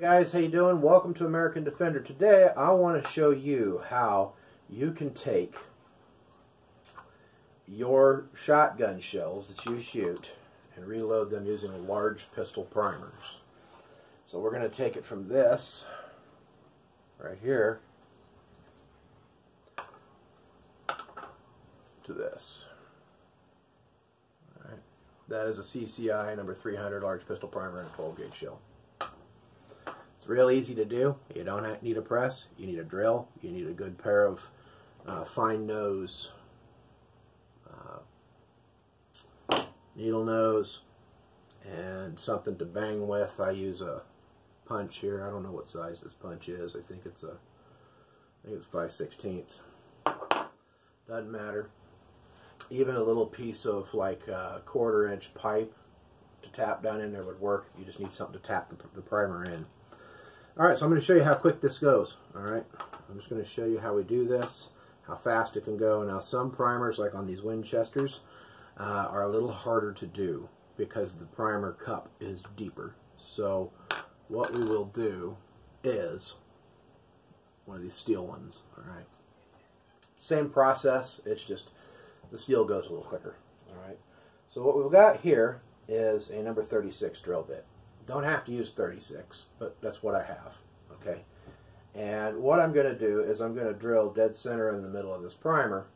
guys, how you doing? Welcome to American Defender. Today I want to show you how you can take your shotgun shells that you shoot and reload them using large pistol primers. So we're going to take it from this right here to this. All right. That is a CCI number 300 large pistol primer and a 12 gauge shell. It's real easy to do. You don't need a press. You need a drill. You need a good pair of uh, fine nose, uh, needle nose, and something to bang with. I use a punch here. I don't know what size this punch is. I think it's a, I think it's 5 16ths. Doesn't matter. Even a little piece of like a uh, quarter inch pipe to tap down in there would work. You just need something to tap the, the primer in. Alright, so I'm going to show you how quick this goes. Alright, I'm just going to show you how we do this, how fast it can go. Now some primers, like on these Winchesters, uh, are a little harder to do because the primer cup is deeper. So what we will do is one of these steel ones. Alright, same process, it's just the steel goes a little quicker. Alright, so what we've got here is a number 36 drill bit. Don't have to use 36, but that's what I have. Okay. And what I'm going to do is I'm going to drill dead center in the middle of this primer,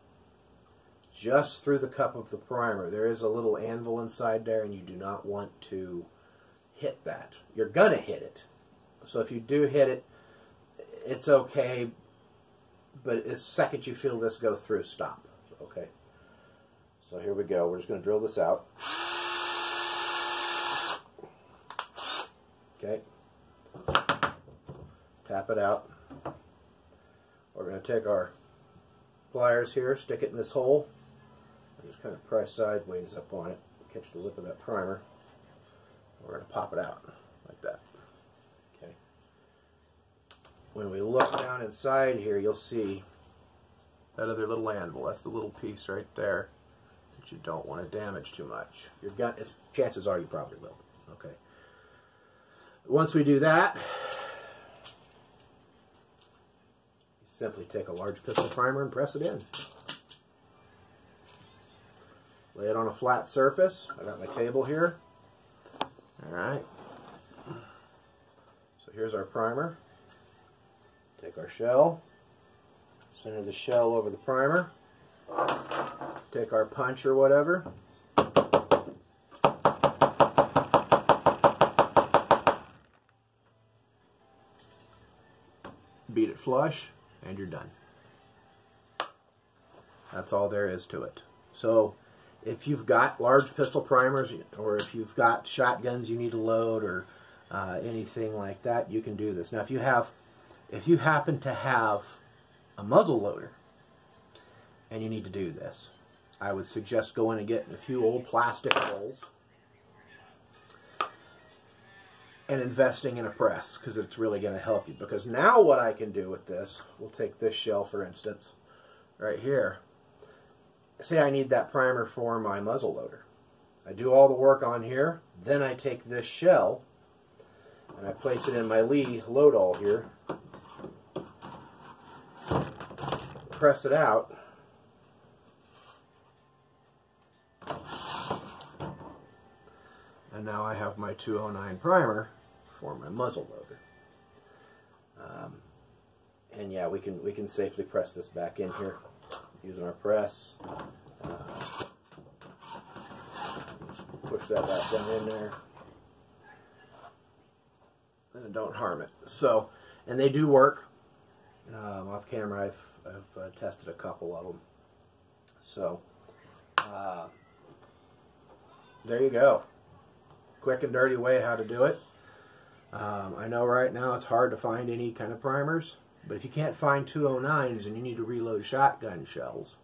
just through the cup of the primer. There is a little anvil inside there, and you do not want to hit that. You're going to hit it. So if you do hit it, it's okay, but the second you feel this go through, stop. Okay. So here we go. We're just going to drill this out. Okay. Tap it out. We're going to take our pliers here, stick it in this hole, just kind of press sideways up on it, catch the lip of that primer. We're going to pop it out like that. Okay. When we look down inside here, you'll see that other little anvil. That's the little piece right there that you don't want to damage too much. Your gun, chances are you probably will. Okay. Once we do that, simply take a large pistol primer and press it in. Lay it on a flat surface. I got my table here. Alright. So here's our primer. Take our shell, center the shell over the primer, take our punch or whatever, beat it flush, and you're done. That's all there is to it. So if you've got large pistol primers or if you've got shotguns you need to load or uh, anything like that, you can do this. Now if you have, if you happen to have a muzzle loader and you need to do this, I would suggest going and getting a few old plastic rolls and investing in a press because it's really going to help you. Because now what I can do with this, we'll take this shell for instance, right here. Say I need that primer for my muzzle loader. I do all the work on here, then I take this shell and I place it in my Lee load-all here, press it out, and now I have my 209 primer for my muzzle loader. Um, and yeah, we can we can safely press this back in here using our press. Uh, push that back down in there, and don't harm it. So, and they do work. Um, off camera, I've I've uh, tested a couple of them. So, uh, there you go quick and dirty way how to do it. Um, I know right now it's hard to find any kind of primers, but if you can't find 209s and you need to reload shotgun shells,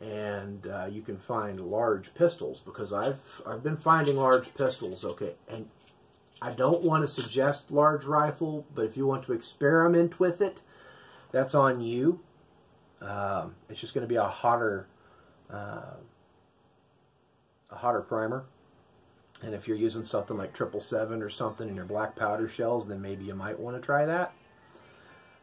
and uh, you can find large pistols because I've I've been finding large pistols. Okay, and I don't want to suggest large rifle, but if you want to experiment with it, that's on you. Um, it's just going to be a hotter uh, a hotter primer And if you're using something like triple seven or something in your black powder shells, then maybe you might want to try that.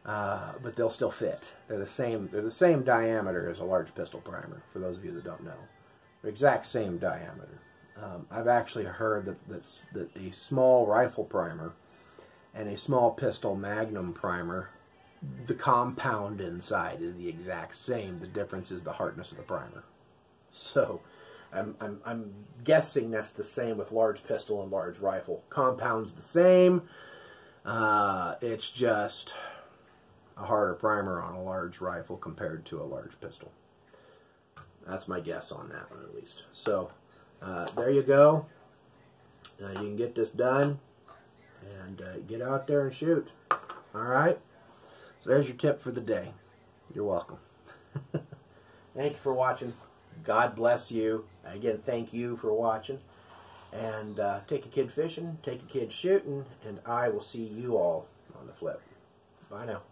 Uh, but they'll still fit. They're the same. They're the same diameter as a large pistol primer. For those of you that don't know, exact same diameter. Um, I've actually heard that that's, that a small rifle primer and a small pistol magnum primer, the compound inside is the exact same. The difference is the hardness of the primer. So I'm, I'm, I'm guessing that's the same with large pistol and large rifle. Compound's the same. Uh, it's just a harder primer on a large rifle compared to a large pistol. That's my guess on that one at least. So uh, there you go. Uh, you can get this done and uh, get out there and shoot. All right. So there's your tip for the day. You're welcome. Thank you for watching. God bless you. Again, thank you for watching. And uh, take a kid fishing, take a kid shooting, and I will see you all on the flip. Bye now.